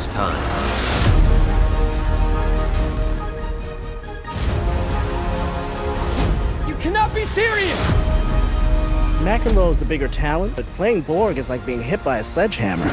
It's time. You cannot be serious! McEnroe is the bigger talent, but playing Borg is like being hit by a sledgehammer.